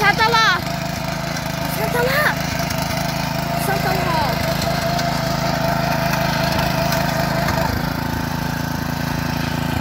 看到了。